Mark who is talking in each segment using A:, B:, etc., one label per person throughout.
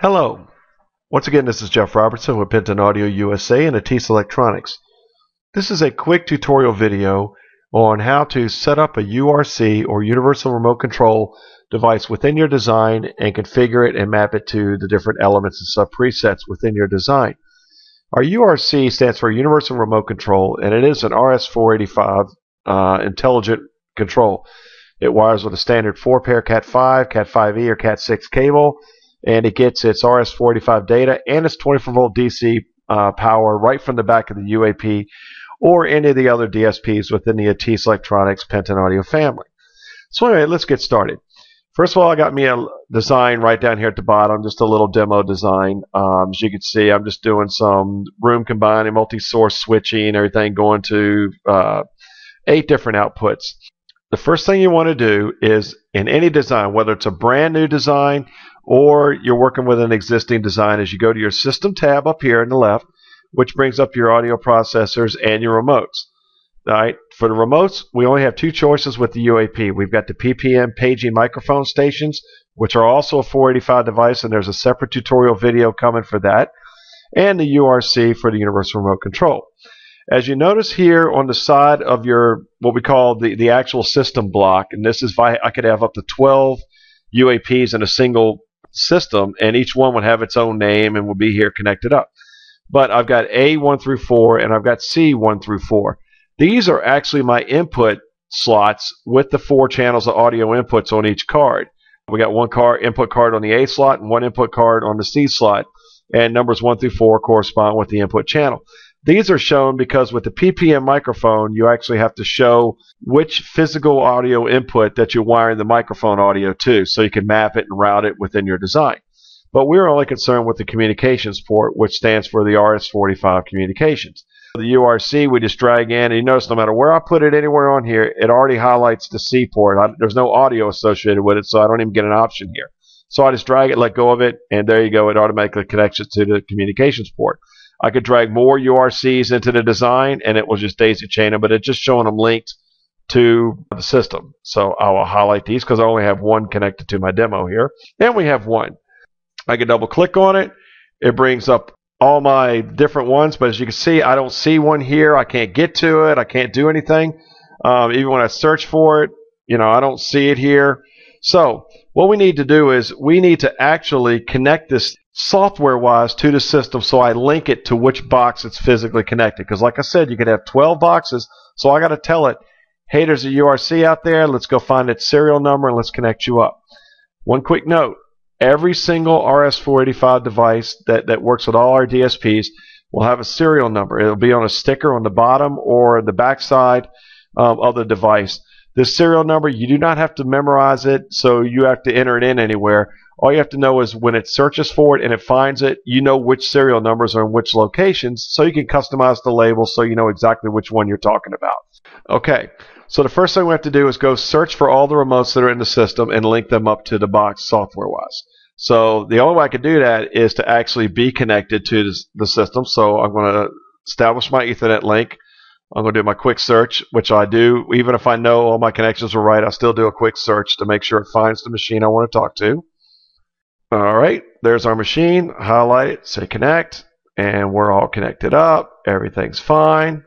A: Hello. Once again, this is Jeff Robertson with Penton Audio USA and Ateis Electronics. This is a quick tutorial video on how to set up a URC or Universal Remote Control device within your design and configure it and map it to the different elements and sub presets within your design. Our URC stands for Universal Remote Control and it is an RS485 uh, intelligent control. It wires with a standard 4 pair Cat5, Cat5e, or Cat6 cable and it gets its RS485 data and its 24 volt DC uh, power right from the back of the UAP or any of the other DSPs within the Ateis Electronics Penton Audio family. So anyway, let's get started. First of all, I got me a design right down here at the bottom, just a little demo design. Um, as you can see, I'm just doing some room combining, multi-source switching, everything going to uh, eight different outputs. The first thing you want to do is in any design, whether it's a brand new design or you're working with an existing design, is you go to your System tab up here on the left, which brings up your audio processors and your remotes. All right. For the remotes, we only have two choices with the UAP. We've got the PPM paging microphone stations, which are also a 485 device, and there's a separate tutorial video coming for that, and the URC for the universal remote control. As you notice here on the side of your what we call the, the actual system block, and this is I could have up to 12 UAPs in a single system, and each one would have its own name and would be here connected up. But I've got A 1 through 4 and I've got C 1 through 4. These are actually my input slots with the four channels of audio inputs on each card. We got one card input card on the A slot and one input card on the C slot, and numbers 1 through 4 correspond with the input channel. These are shown because with the PPM microphone, you actually have to show which physical audio input that you're wiring the microphone audio to so you can map it and route it within your design. But we're only concerned with the communications port, which stands for the RS-45 communications. The URC we just drag in, and you notice no matter where I put it anywhere on here, it already highlights the C port. I, there's no audio associated with it, so I don't even get an option here. So I just drag it, let go of it, and there you go. It automatically connects it to the communications port. I could drag more URCs into the design, and it will just daisy chain them, but it's just showing them linked to the system. So I will highlight these because I only have one connected to my demo here. And we have one. I can double click on it. It brings up all my different ones, but as you can see, I don't see one here. I can't get to it. I can't do anything. Um, even when I search for it, you know, I don't see it here. So what we need to do is we need to actually connect this software wise to the system so I link it to which box it's physically connected. Because like I said, you could have 12 boxes. So I got to tell it, hey, there's a URC out there. Let's go find its serial number and let's connect you up. One quick note. Every single RS485 device that, that works with all our DSPs will have a serial number. It'll be on a sticker on the bottom or the back side um, of the device. This serial number, you do not have to memorize it, so you have to enter it in anywhere. All you have to know is when it searches for it and it finds it, you know which serial numbers are in which locations, so you can customize the label so you know exactly which one you're talking about. Okay, so the first thing we have to do is go search for all the remotes that are in the system and link them up to the box software-wise. So the only way I can do that is to actually be connected to the system. So I'm going to establish my Ethernet link. I'm going to do my quick search, which I do. Even if I know all my connections are right, I still do a quick search to make sure it finds the machine I want to talk to. All right, there's our machine. Highlight it, say connect, and we're all connected up. Everything's fine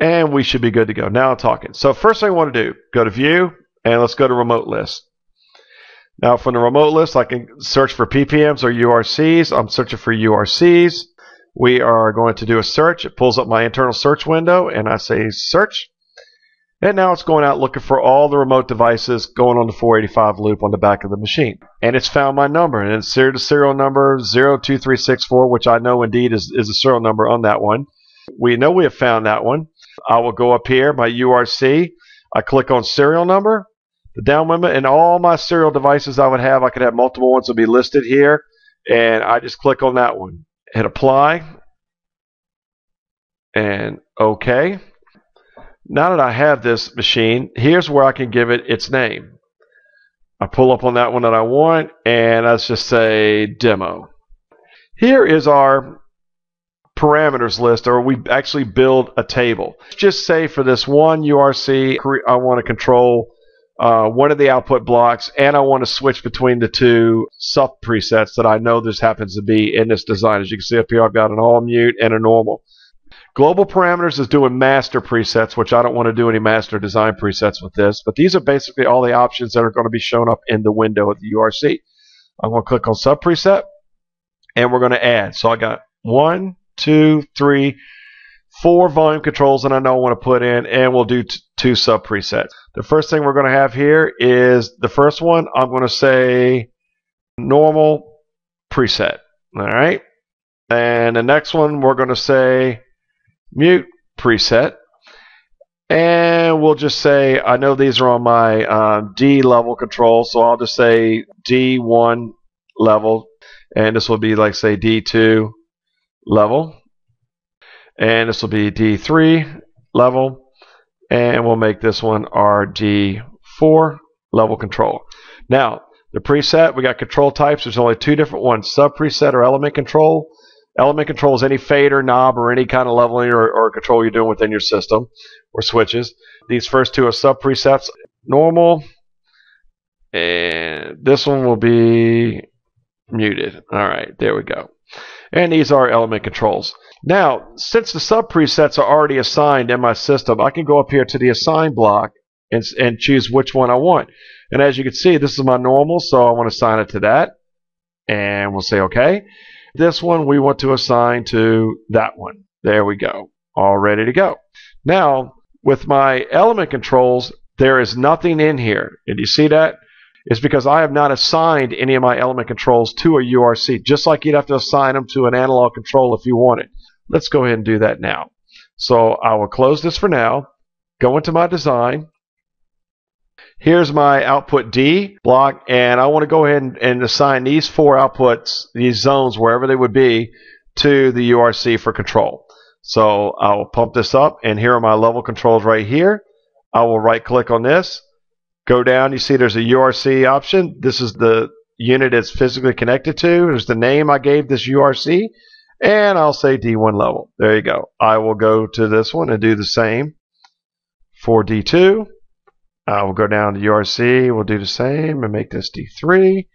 A: and we should be good to go. Now I'm talking. So first thing I want to do, go to view and let's go to remote list. Now from the remote list, I can search for PPMs or URCs. I'm searching for URCs. We are going to do a search. It pulls up my internal search window and I say search. And now it's going out looking for all the remote devices going on the 485 loop on the back of the machine. And it's found my number and it's serial serial number 02364, which I know indeed is, is a serial number on that one. We know we have found that one. I will go up here, my URC. I click on serial number, the down limit, and all my serial devices I would have, I could have multiple ones will be listed here. And I just click on that one. Hit apply. And OK. Now that I have this machine, here's where I can give it its name. I pull up on that one that I want, and let's just say demo. Here is our parameters list or we actually build a table. Just say for this one URC, I want to control uh, one of the output blocks, and I want to switch between the two sub presets that I know this happens to be in this design. As you can see up here, I've got an all mute and a normal. Global parameters is doing master presets, which I don't want to do any master design presets with this, but these are basically all the options that are going to be shown up in the window of the URC. I'm going to click on sub preset, and we're going to add. So I got one, two, three, four volume controls that I know I want to put in, and we'll do two sub presets. The first thing we're going to have here is the first one. I'm going to say normal preset. All right. And the next one, we're going to say mute preset. And we'll just say, I know these are on my uh, D level control, so I'll just say D1 level. And this will be like, say, D2 level. And this will be D3 level. And we'll make this one our D4 level control. Now, the preset, we got control types. There's only two different ones, sub preset or element control. Element control is any fader, knob, or any kind of leveling or, or control you're doing within your system or switches. These first two are sub presets, normal, and this one will be muted. All right, there we go. And these are element controls. Now, since the sub presets are already assigned in my system, I can go up here to the assign block and, and choose which one I want. And as you can see, this is my normal, so I want to assign it to that. And we'll say OK. This one we want to assign to that one. There we go. All ready to go. Now, with my element controls, there is nothing in here. And you see that? It's because I have not assigned any of my element controls to a URC, just like you'd have to assign them to an analog control if you wanted. Let's go ahead and do that now. So I will close this for now, go into my design, here's my output D block, and I want to go ahead and, and, assign these four outputs, these zones, wherever they would be, to the URC for control. So I will pump this up, and here are my level controls right here. I will right click on this, go down, you see there's a URC option. This is the unit it's physically connected to. There's the name I gave this URC, and I'll say D1 level. There you go. I will go to this one and do the same for D2. Uh, we'll go down to URC. We'll do the same and make this D3.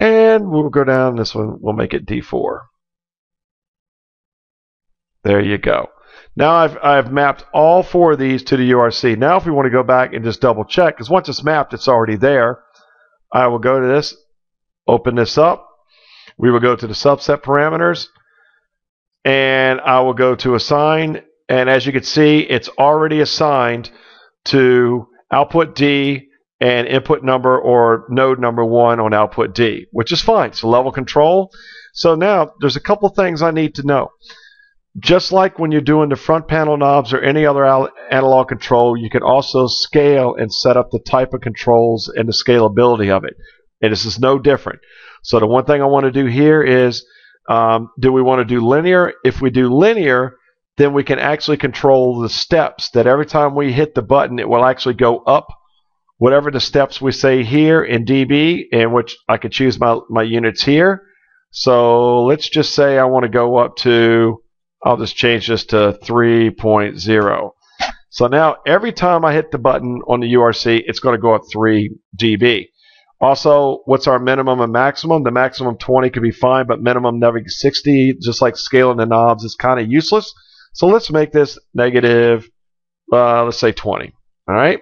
A: And we'll go down this one. We'll make it D4. There you go. Now I've, I've mapped all four of these to the URC. Now if we want to go back and just double check, because once it's mapped, it's already there. I will go to this, open this up. We will go to the subset parameters, and I will go to assign. And as you can see, it's already assigned to output D and input number or node number one on output D, which is fine. It's level control. So now there's a couple things I need to know. Just like when you're doing the front panel knobs or any other analog control, you can also scale and set up the type of controls and the scalability of it. And this is no different. So the one thing I want to do here is, um, do we want to do linear? If we do linear, then we can actually control the steps that every time we hit the button, it will actually go up whatever the steps we say here in dB, in which I could choose my, my units here. So let's just say I want to go up to, I'll just change this to 3.0. So now every time I hit the button on the URC, it's going to go up 3 dB. Also, what's our minimum and maximum? The maximum 20 could be fine, but minimum never 60, just like scaling the knobs, is kind of useless. So let's make this negative, uh, let's say 20. All right.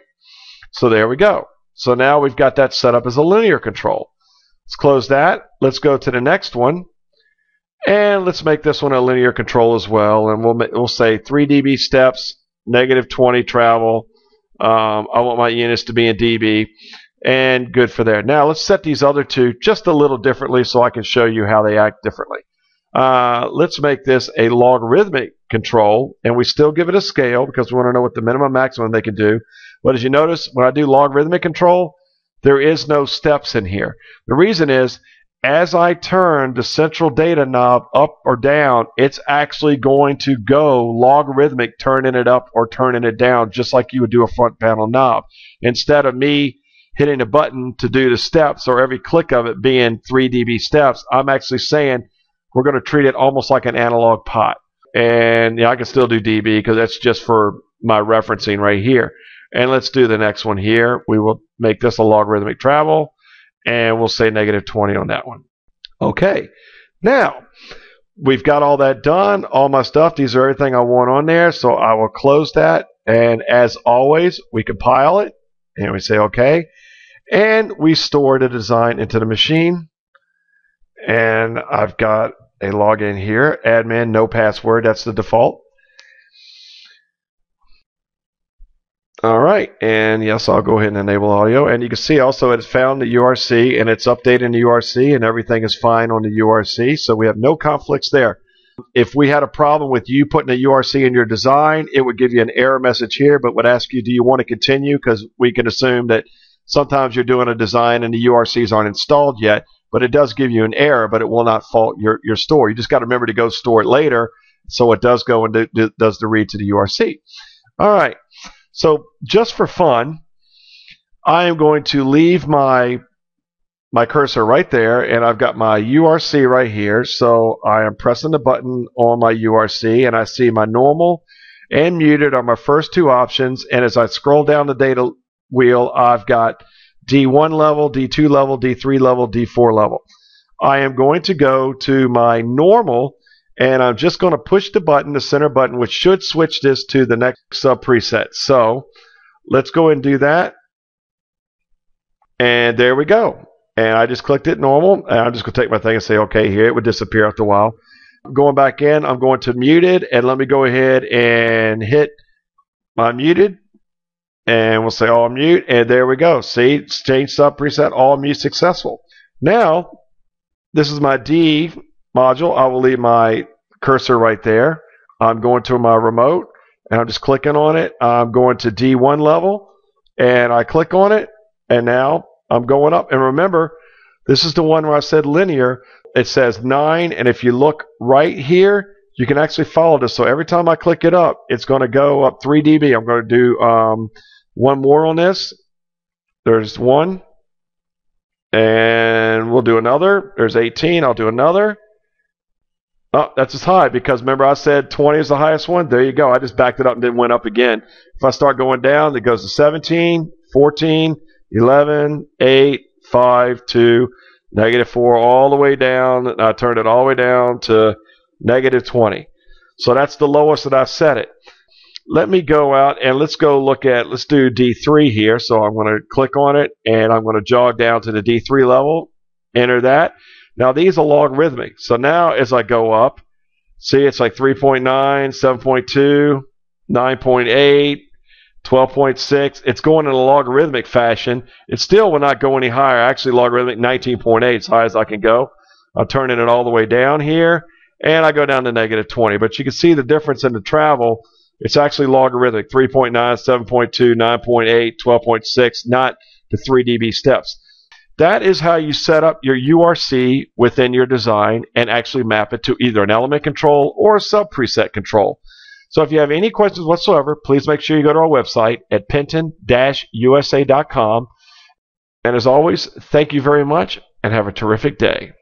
A: So there we go. So now we've got that set up as a linear control. Let's close that. Let's go to the next one. And let's make this one a linear control as well. And we'll, we'll say 3 dB steps, negative 20 travel. Um, I want my units to be in dB. And good for there. Now let's set these other two just a little differently so I can show you how they act differently. Uh, let's make this a logarithmic control, and we still give it a scale because we want to know what the minimum maximum they can do. But as you notice, when I do logarithmic control, there is no steps in here. The reason is, as I turn the central data knob up or down, it's actually going to go logarithmic, turning it up or turning it down, just like you would do a front panel knob. Instead of me hitting a button to do the steps or every click of it being 3 dB steps, I'm actually saying we're going to treat it almost like an analog pot. And yeah, I can still do dB because that's just for my referencing right here. And let's do the next one here. We will make this a logarithmic travel, and we'll say negative 20 on that one. Okay, now we've got all that done, all my stuff. These are everything I want on there, so I will close that. And as always, we compile it, and we say OK. And we store the design into the machine. And I've got a login here, admin, no password, that's the default. All right, and yes, I'll go ahead and enable audio. And you can see also it's found the URC and it's updating the URC and everything is fine on the URC, so we have no conflicts there. If we had a problem with you putting a URC in your design, it would give you an error message here, but would ask you, do you want to continue? Because we can assume that sometimes you're doing a design and the URCs aren't installed yet, but it does give you an error, but it will not fault your, your store. You just got to remember to go store it later, so it does go and do, do, does the read to the URC. All right. So just for fun, I am going to leave my my cursor right there and I've got my URC right here. So I am pressing the button on my URC and I see my normal and muted are my first two options. And as I scroll down the data wheel, I've got D1 level, D2 level, D3 level, D4 level. I am going to go to my normal and I'm just going to push the button, the center button, which should switch this to the next sub preset. So let's go and do that. And there we go. And I just clicked it normal. And I'm just going to take my thing and say, okay, here it would disappear after a while. Going back in, I'm going to muted. And let me go ahead and hit my muted. And we'll say all mute. And there we go. See, it's change sub preset, all mute successful. Now, this is my D module, I will leave my cursor right there. I'm going to my remote and I'm just clicking on it. I'm going to D1 level and I click on it and now I'm going up. And remember, this is the one where I said linear. It says 9 and if you look right here, you can actually follow this. So every time I click it up, it's going to go up 3 dB. I'm going to do um, one more on this. There's one. And we'll do another. There's 18. I'll do another. Oh, that's as high because remember I said 20 is the highest one? There you go. I just backed it up and then went up again. If I start going down, it goes to 17, 14, 11, 8, 5, 2, negative 4, all the way down. And I turned it all the way down to negative 20. So that's the lowest that I've set it. Let me go out and let's go look at, let's do D3 here. So I'm going to click on it and I'm going to jog down to the D3 level, enter that. Now these are logarithmic. So now as I go up, see it's like 3.9, 7.2, 9.8, 12.6. It's going in a logarithmic fashion. It still will not go any higher. Actually, logarithmic 19.8 as high as I can go. I'm turning it all the way down here, and I go down to negative 20. But you can see the difference in the travel. It's actually logarithmic 3.9, 7.2, 9.8, 12.6, not the 3 dB steps. That is how you set up your URC within your design and actually map it to either an element control or a sub preset control. So if you have any questions whatsoever, please make sure you go to our website at penton-usa.com. And as always, thank you very much and have a terrific day.